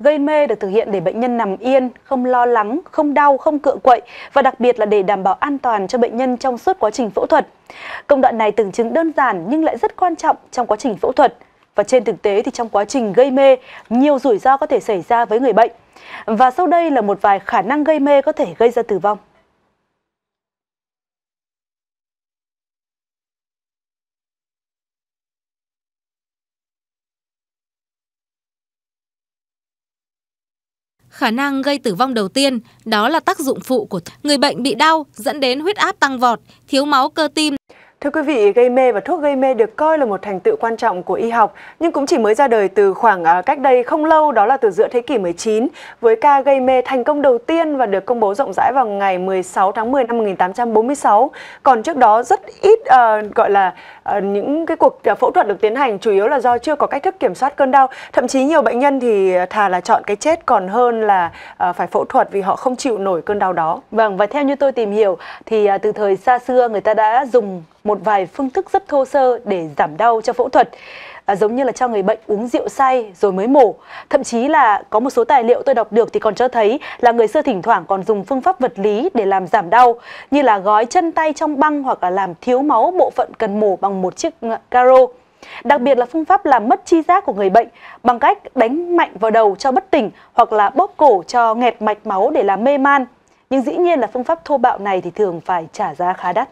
Gây mê được thực hiện để bệnh nhân nằm yên, không lo lắng, không đau, không cựa quậy và đặc biệt là để đảm bảo an toàn cho bệnh nhân trong suốt quá trình phẫu thuật. Công đoạn này tưởng chừng đơn giản nhưng lại rất quan trọng trong quá trình phẫu thuật. Và trên thực tế thì trong quá trình gây mê, nhiều rủi ro có thể xảy ra với người bệnh. Và sau đây là một vài khả năng gây mê có thể gây ra tử vong. Khả năng gây tử vong đầu tiên đó là tác dụng phụ của người bệnh bị đau dẫn đến huyết áp tăng vọt, thiếu máu cơ tim. Thưa quý vị, gây mê và thuốc gây mê được coi là một thành tựu quan trọng của y học, nhưng cũng chỉ mới ra đời từ khoảng à, cách đây không lâu, đó là từ giữa thế kỷ 19, với ca gây mê thành công đầu tiên và được công bố rộng rãi vào ngày 16 tháng 10 năm 1846. Còn trước đó rất ít uh, gọi là uh, những cái cuộc phẫu thuật được tiến hành chủ yếu là do chưa có cách thức kiểm soát cơn đau. Thậm chí nhiều bệnh nhân thì thà là chọn cái chết còn hơn là uh, phải phẫu thuật vì họ không chịu nổi cơn đau đó. Vâng, và theo như tôi tìm hiểu thì uh, từ thời xa xưa người ta đã dùng một vài phương thức rất thô sơ để giảm đau cho phẫu thuật. À, giống như là cho người bệnh uống rượu say rồi mới mổ. Thậm chí là có một số tài liệu tôi đọc được thì còn cho thấy là người xưa thỉnh thoảng còn dùng phương pháp vật lý để làm giảm đau như là gói chân tay trong băng hoặc là làm thiếu máu bộ phận cần mổ bằng một chiếc à, caro. Đặc biệt là phương pháp làm mất chi giác của người bệnh bằng cách đánh mạnh vào đầu cho bất tỉnh hoặc là bóp cổ cho nghẹt mạch máu để làm mê man. Nhưng dĩ nhiên là phương pháp thô bạo này thì thường phải trả giá khá đắt.